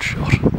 not sure